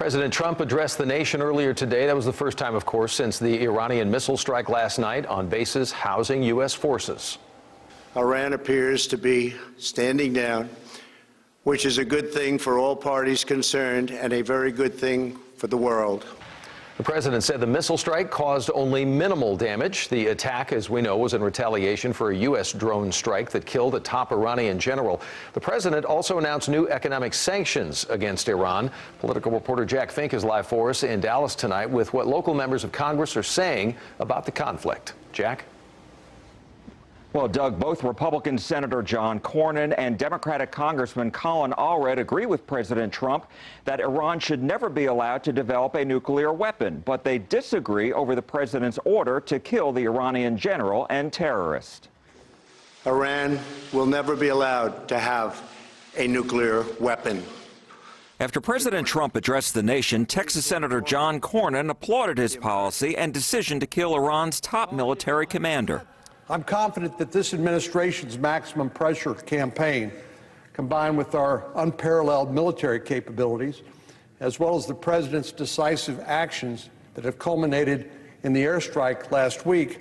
President Trump addressed the nation earlier today. That was the first time, of course, since the Iranian missile strike last night on bases housing U.S. forces. Iran appears to be standing down, which is a good thing for all parties concerned and a very good thing for the world. The president said the missile strike caused only minimal damage. The attack, as we know, was in retaliation for a U.S. drone strike that killed a top Iranian general. The president also announced new economic sanctions against Iran. Political reporter Jack Fink is live for us in Dallas tonight with what local members of Congress are saying about the conflict. Jack? Well, Doug, both Republican Senator John Cornyn and Democratic Congressman Colin Allred agree with President Trump that Iran should never be allowed to develop a nuclear weapon, but they disagree over the president's order to kill the Iranian general and terrorist. Iran will never be allowed to have a nuclear weapon. After President Trump addressed the nation, Texas Senator John Cornyn applauded his policy and decision to kill Iran's top military commander. I'm confident that this administration's maximum pressure campaign, combined with our unparalleled military capabilities, as well as the president's decisive actions that have culminated in the airstrike last week,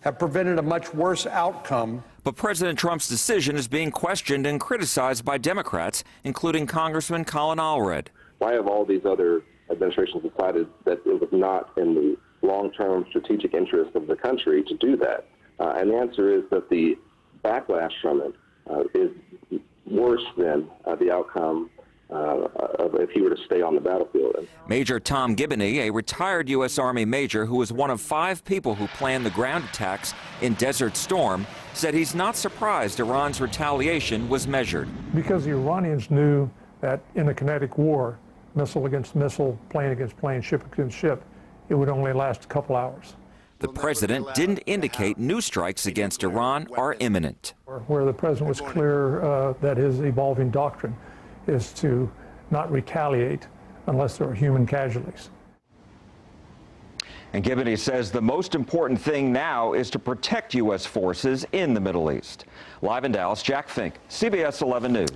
have prevented a much worse outcome. But President Trump's decision is being questioned and criticized by Democrats, including Congressman Colin Allred. Why have all these other administrations decided that it was not in the long-term strategic interest of the country to do that? Uh, and the answer is that the backlash from it uh, is worse than uh, the outcome uh, if he were to stay on the battlefield. Major Tom Giboney, a retired U.S. Army major who was one of five people who planned the ground attacks in Desert Storm, said he's not surprised Iran's retaliation was measured. Because the Iranians knew that in a kinetic war, missile against missile, plane against plane, ship against ship, it would only last a couple hours. The president didn't indicate new strikes against Iran are imminent. Where the president was clear uh, that his evolving doctrine is to not retaliate unless there are human casualties. And Giboney says the most important thing now is to protect U.S. forces in the Middle East. Live in Dallas, Jack Fink, CBS 11 News.